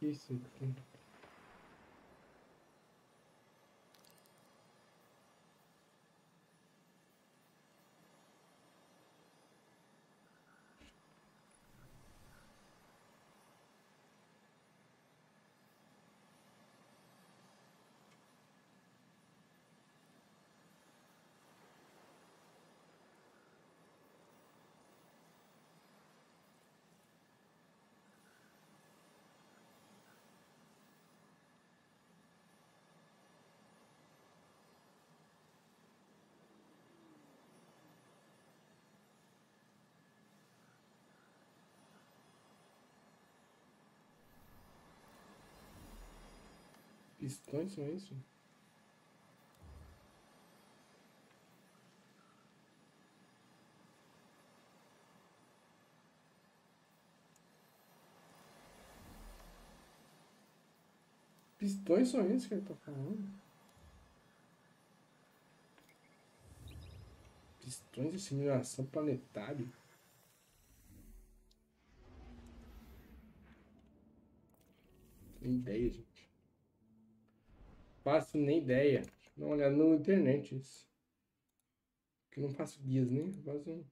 He's sixty. Pistões são isso? Pistões são esses que ele tá falando? Pistões de simulação planetária? Tem ideia, gente. Faço nem ideia. Dá uma olhada na internet isso. Que eu não faço guias, nem faço um.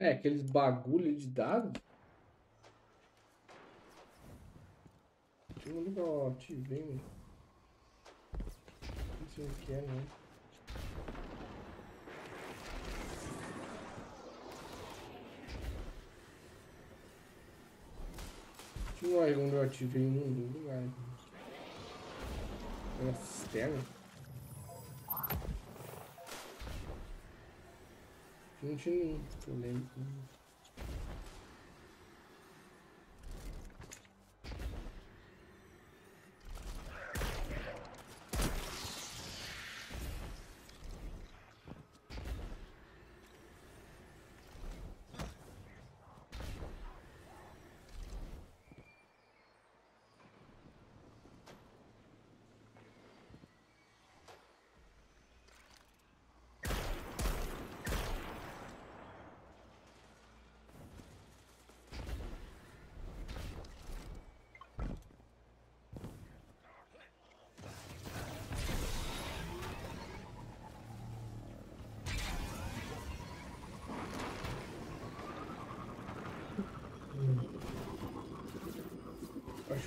É, aqueles bagulho de dados. Eu nunca ativei, mano. Não sei o que é, não. Tinha um onde eu ativei um lugar. Uma cisterna. Não nenhum, eu lembro.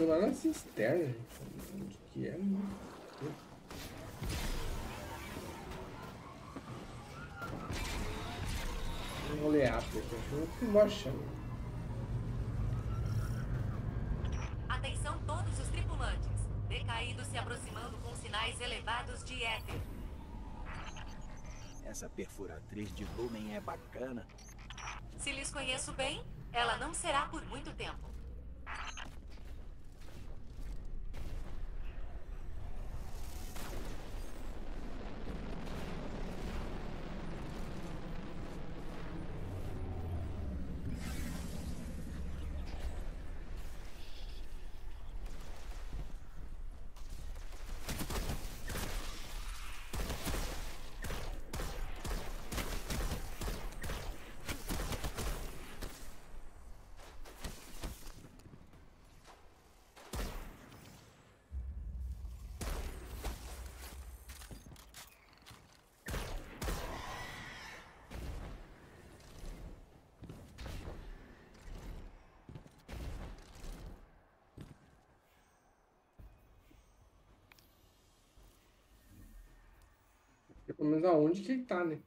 Achou lá na cisterna, gente. Onde que é? Sei. Um oleato aqui. Acho que eu não vou. Atenção todos os tripulantes. Decaído se aproximando com sinais elevados de éter. Essa perfuratriz de lumen é bacana. Se lhes conheço bem, ela não será por muito tempo. Pelo menos aonde que ele tá, né?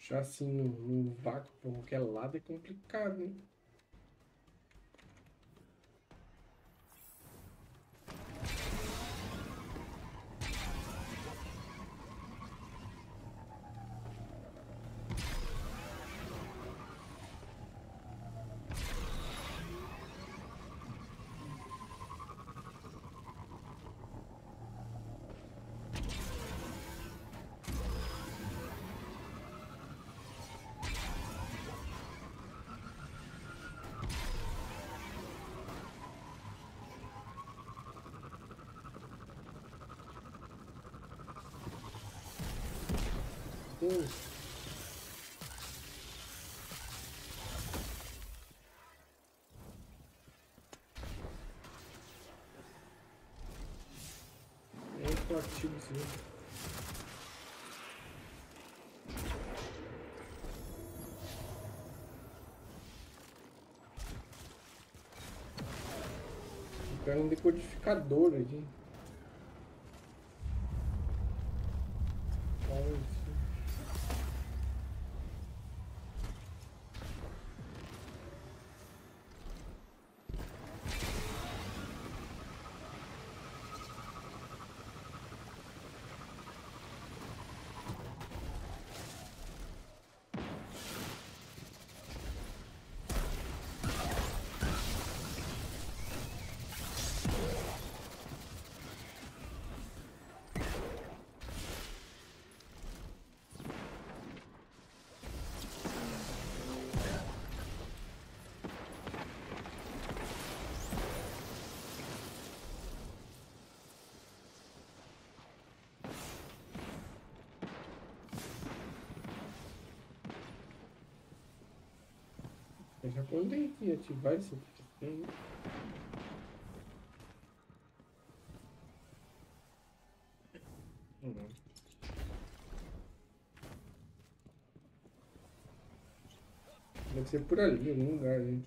Já assim, no, no vácuo por qualquer lado é complicado, né? Ativo esse jogo. Um decodificador aqui. Eu já quando tem que ativar esse sistema. Não. Deve ser por ali, em algum lugar, né?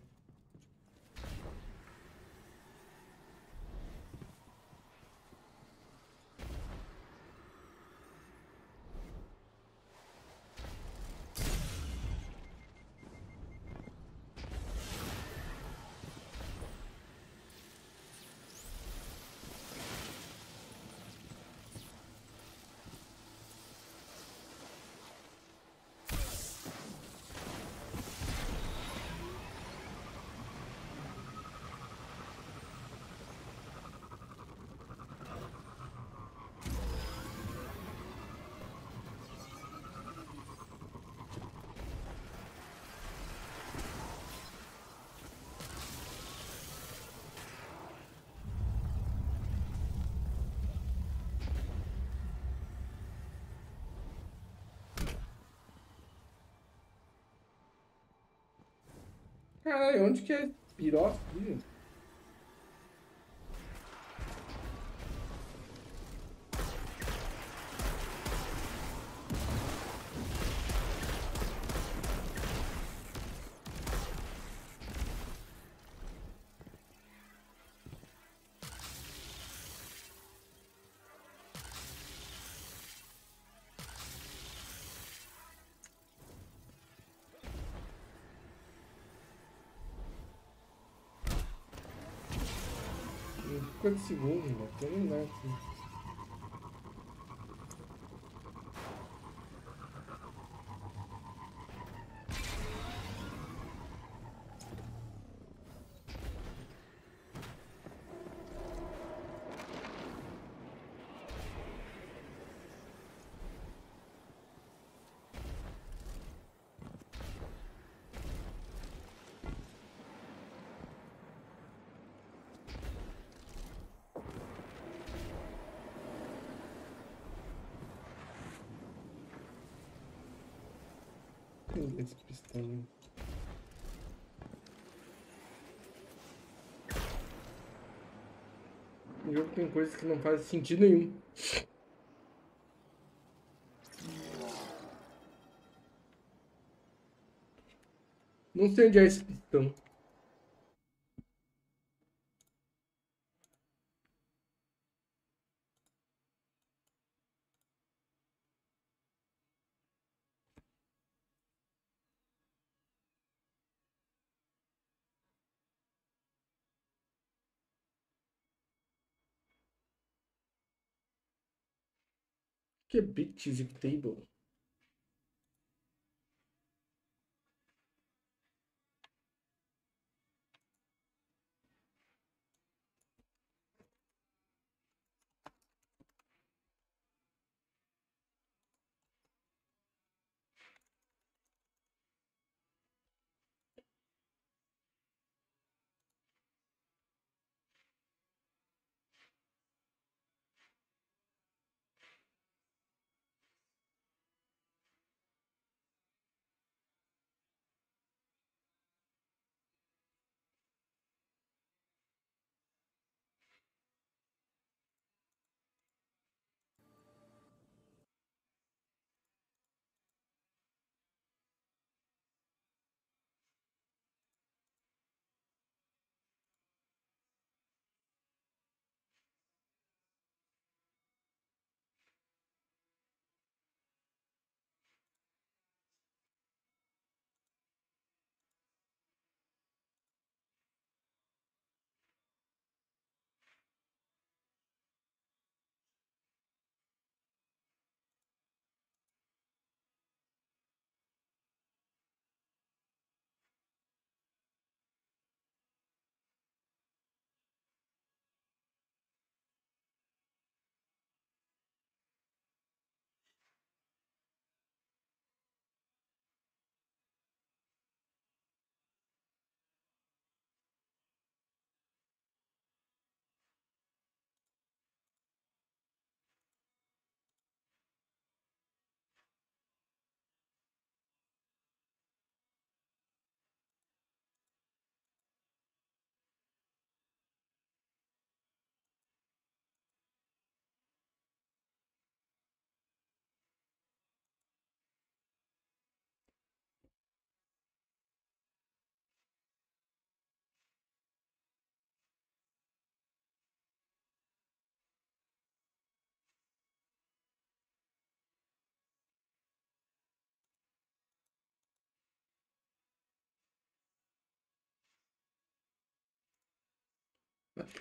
Caralho, onde que é piroca né? Então não dá esse pistão. O jogo tem coisas que não fazem sentido nenhum. Não sei onde é esse pistão. Que é Big Table?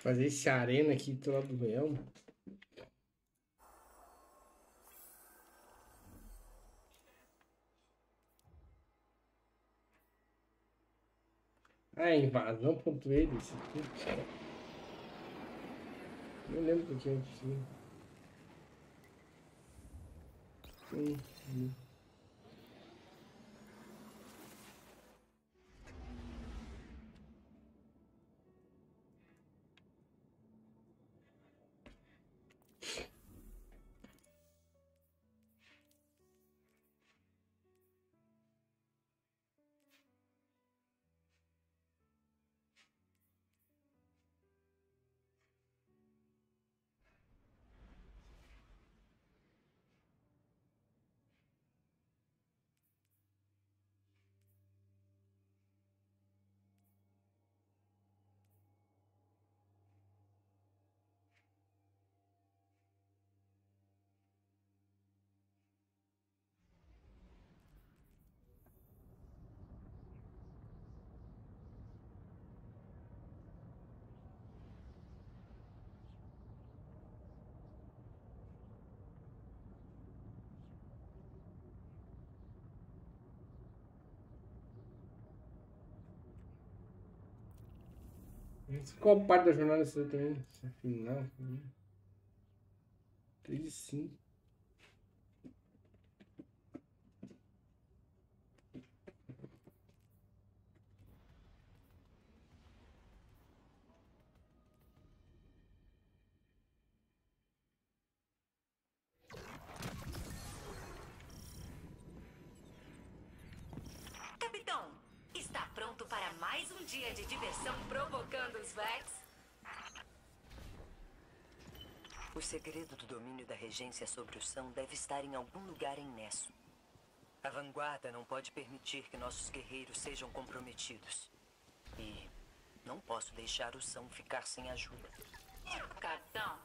Fazer esse arena aqui do lado do Elmo. Ah, é invasão.ele esse aqui. Não lembro o que é isso. Hum, hum. Qual parte da jornada você também? Final? 3 e 5. O segredo do domínio da regência sobre o São deve estar em algum lugar em Nesso. A vanguarda não pode permitir que nossos guerreiros sejam comprometidos. E não posso deixar o São ficar sem ajuda. Capitão,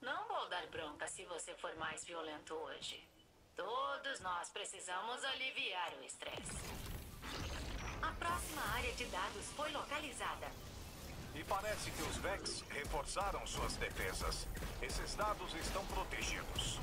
não vou dar bronca se você for mais violento hoje. Todos nós precisamos aliviar o estresse. A próxima área de dados foi localizada. E parece que os Vex reforçaram suas defesas. Esses dados estão protegidos.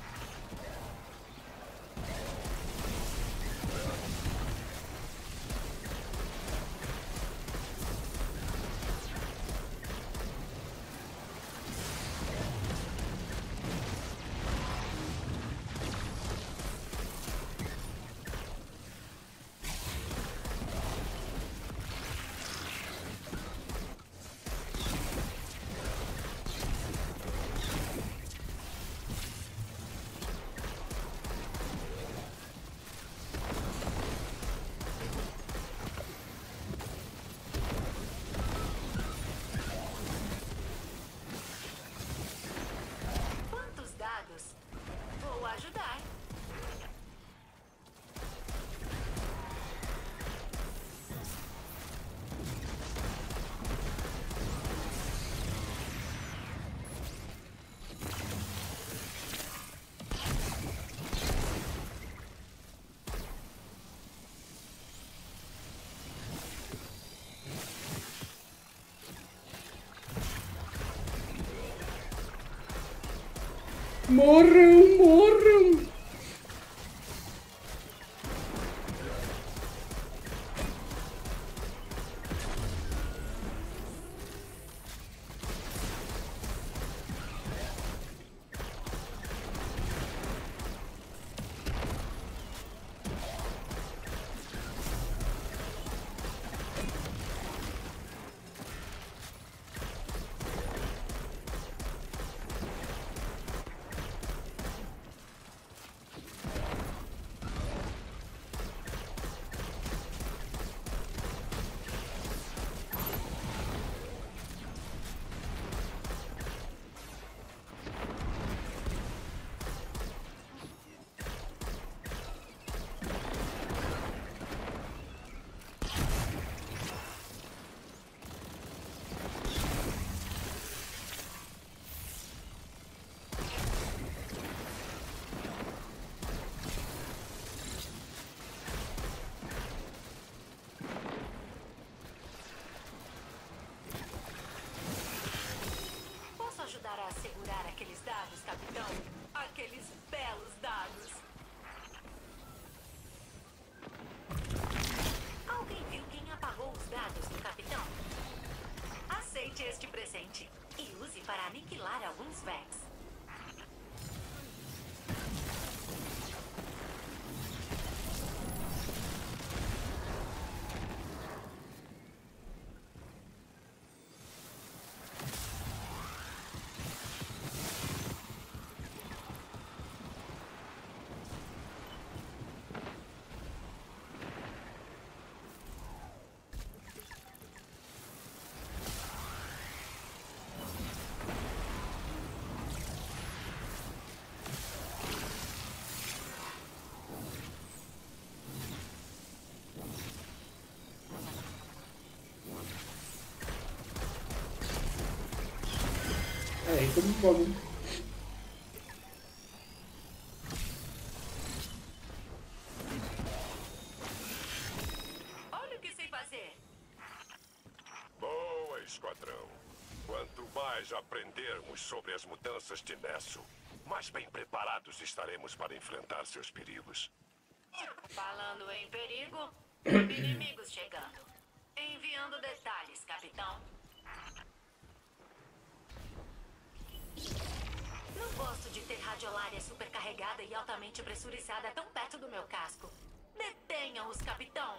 Morram, morram! Olha o que sei fazer. Boa, esquadrão. Quanto mais aprendermos sobre as mudanças de Nesso, mais bem preparados estaremos para enfrentar seus perigos. Falando em perigo, inimigos chegando. Gosto de ter radiolária supercarregada e altamente pressurizada tão perto do meu casco. Detenham-os, capitão!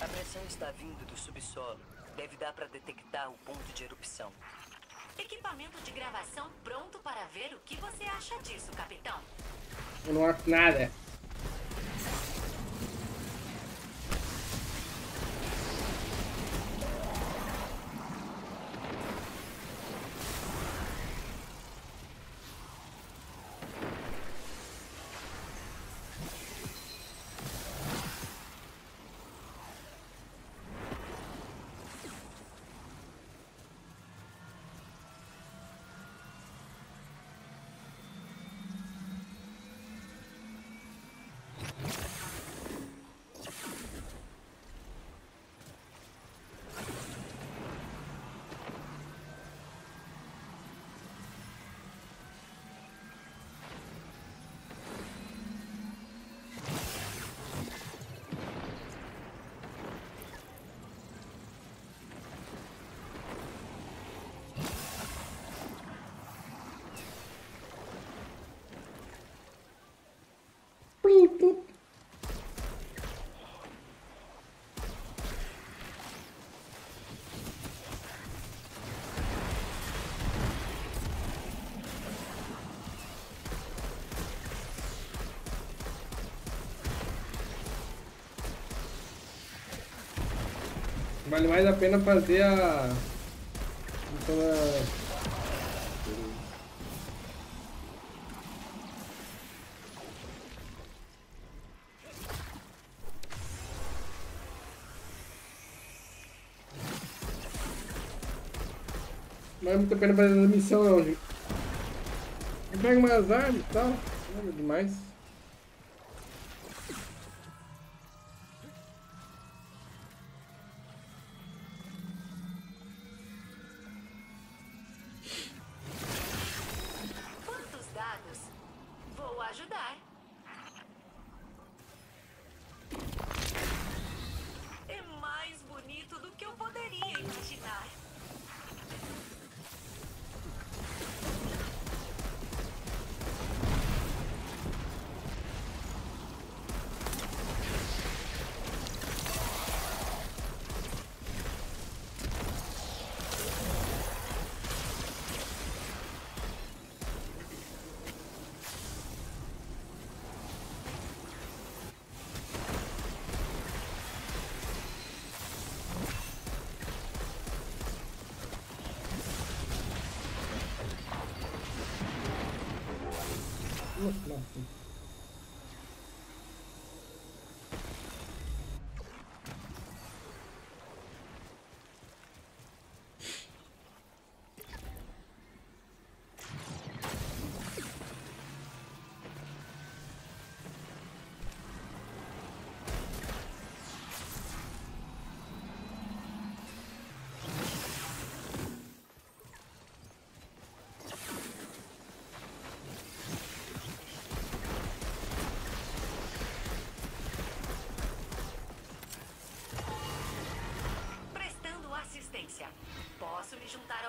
A pressão está vindo do subsolo. Deve dar para detectar o ponto de erupção. Equipamento de gravação pronto para ver o que você acha disso, capitão. Eu não acho nada. Vale mais a pena fazer a. Então, a... Não é muito a pena fazer a missão não, gente. Pega umas armas e tal. Nada demais. Nossa,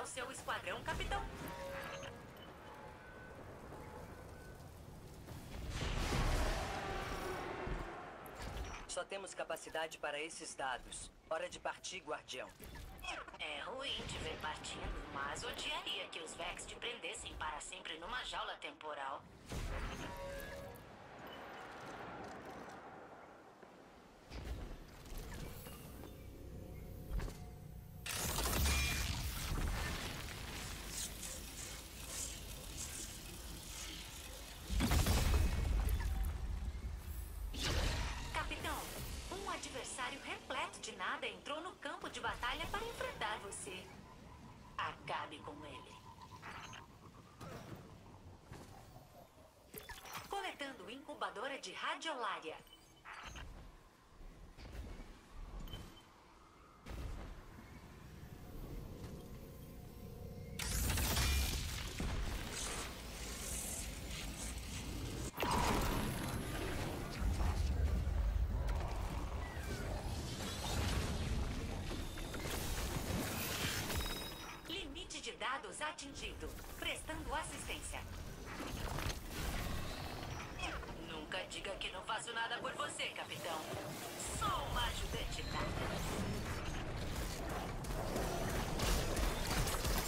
ao seu esquadrão, capitão? Só temos capacidade para esses dados. Hora de partir, guardião. É ruim te ver partindo, mas odiaria que os Vex te prendessem para sempre numa jaula temporal. De radiolária. Limite de dados atingido. Prestando assistência. Diga que não faço nada por você, capitão. Sou uma ajudante nada.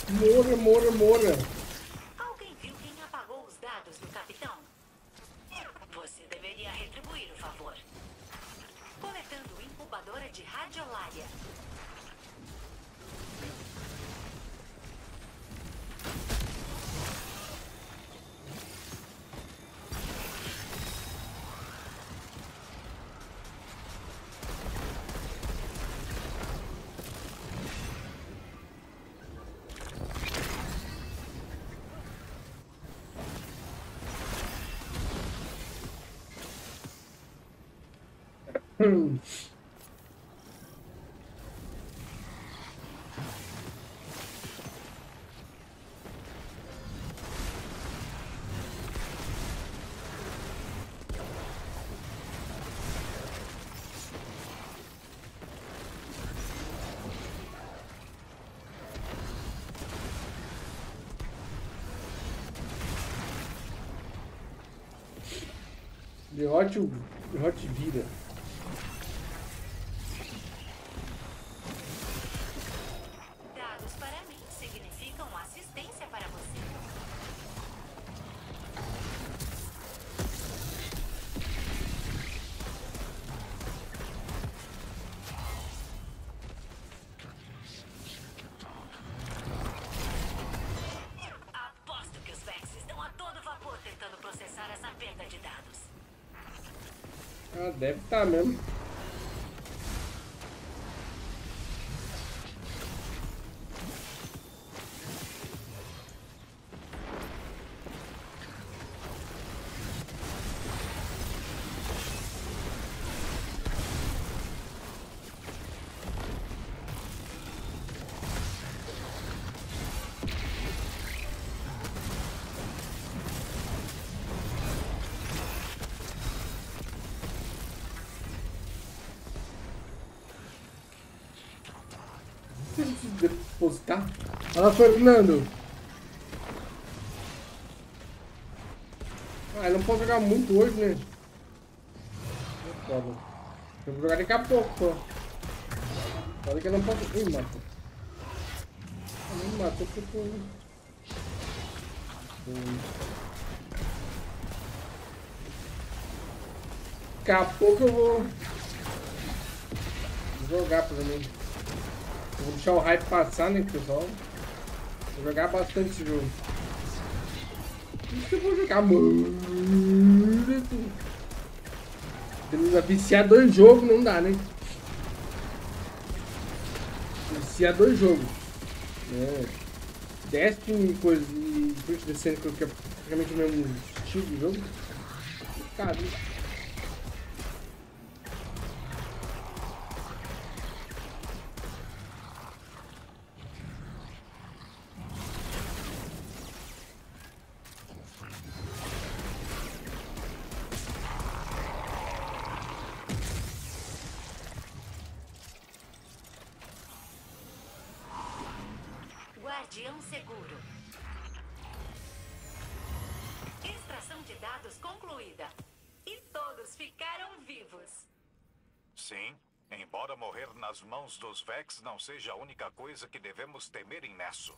Mora, mora, mora. Hum. Derrote o. Derrote vida. Estar mesmo. Eu depositar. Olha lá, Fernando. Ah, eu não posso jogar muito hoje, né? Eu vou jogar daqui a pouco, só. Olha que eu não posso... Ih, matou. Não me matou porque eu. Daqui a pouco eu vou... Jogar, provavelmente. Eu vou deixar o hype passar, né, pessoal? Vou jogar bastante esse jogo. Isso que eu vou jogar muito. Beleza, viciar dois jogos não dá, né? Viciar dois jogos. É. Destiny e coisa e Fruit Descent, que é praticamente o mesmo estilo de jogo. Cara, seja a única coisa que devemos temer em Nesso.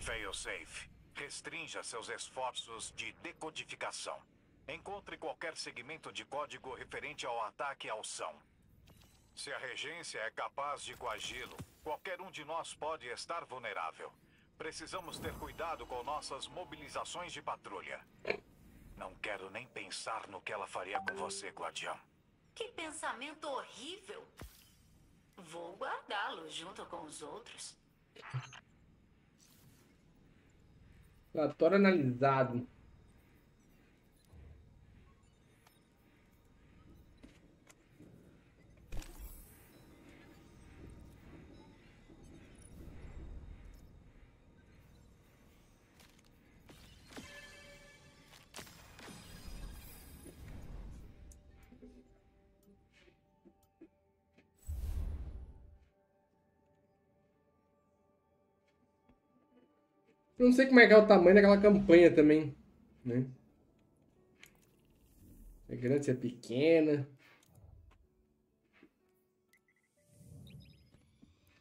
Failsafe, restrinja seus esforços de decodificação. Encontre qualquer segmento de código referente ao ataque ao São. Se a regência é capaz de coagi-lo, qualquer um de nós pode estar vulnerável. Precisamos ter cuidado com nossas mobilizações de patrulha. Não quero nem pensar no que ela faria com você, Guardião. Que pensamento horrível. Vou guardá-lo junto com os outros. Relatório analisado. Eu não sei como é que é o tamanho daquela campanha também, né? É grande, é pequena.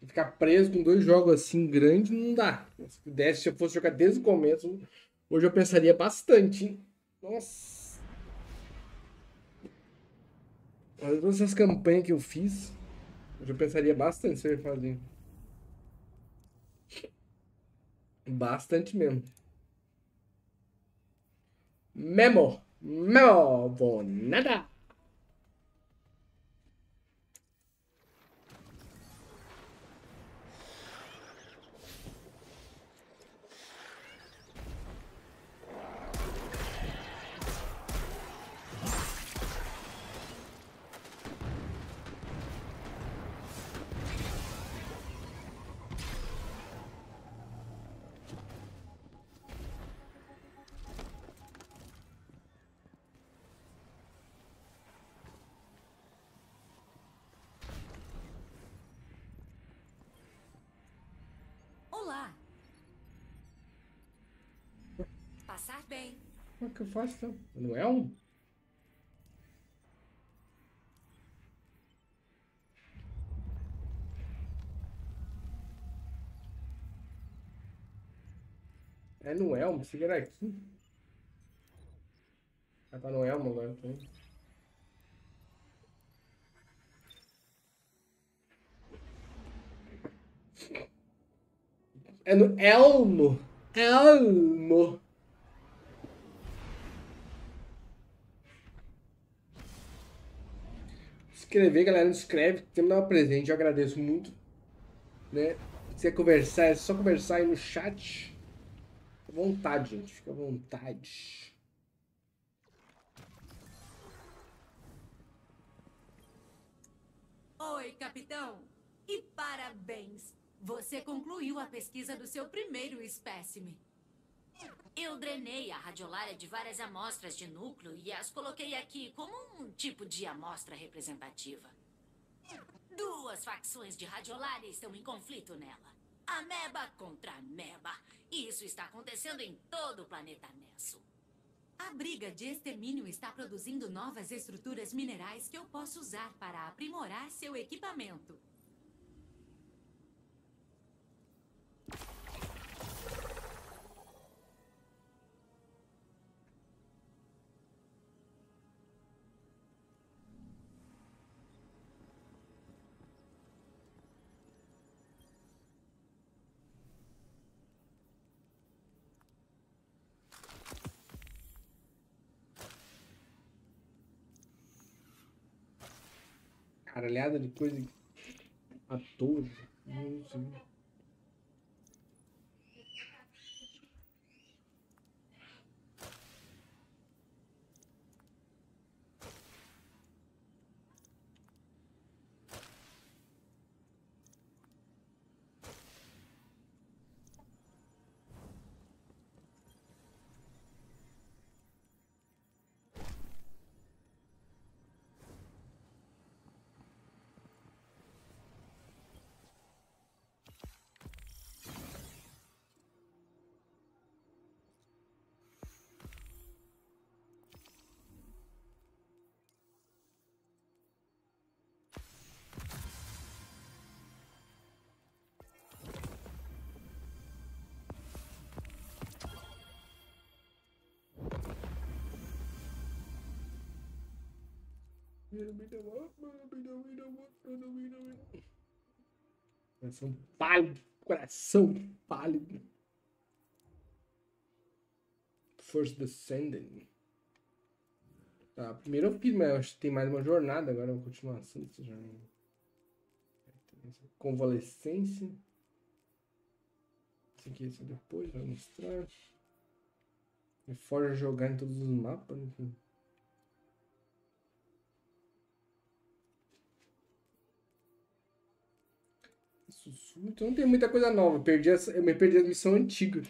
Ficar preso com dois jogos assim grandes não dá. Se pudesse, se eu fosse jogar desde o começo, hoje eu pensaria bastante, hein? Nossa. Olha todas essas campanhas que eu fiz. Hoje eu pensaria bastante se eu ia fazer. Bastante mesmo. Memo. Memo. Vou Como é que eu faço então? Não é um? É no Elmo, seguir aqui. Ah, tá no Elmo agora também. É no Elmo. Elmo. Escrever, galera, não escreve. Tem que dar um presente, eu agradeço muito. Né? Se quiser conversar, é só conversar aí no chat. Fica à vontade, gente. Fica à vontade. Oi, capitão. E parabéns. Você concluiu a pesquisa do seu primeiro espécime. Eu drenei a radiolária de várias amostras de núcleo e as coloquei aqui como um tipo de amostra representativa. Duas facções de radiolária estão em conflito nela. Ameba contra ameba. E isso está acontecendo em todo o planeta Nesso. A briga de extermínio está produzindo novas estruturas minerais que eu posso usar para aprimorar seu equipamento. Caralhada de coisa à toa. Coração pálido, coração pálido. First Descending. Tá, primeiro eu fiz, mas eu acho que tem mais uma jornada agora, uma continuação dessa jornada. Convalescência. Esse aqui esse depois, vai mostrar. E fora jogar em todos os mapas. Enfim. Sussurro. Então não tem muita coisa nova. Perdi essa, eu me perdi a missão antiga.